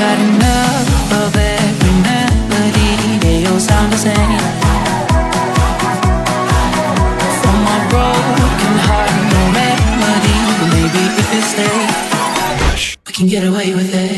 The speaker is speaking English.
Enough of every melody, they all sound the same. From my broken heart, no. Maybe if we can get away with it.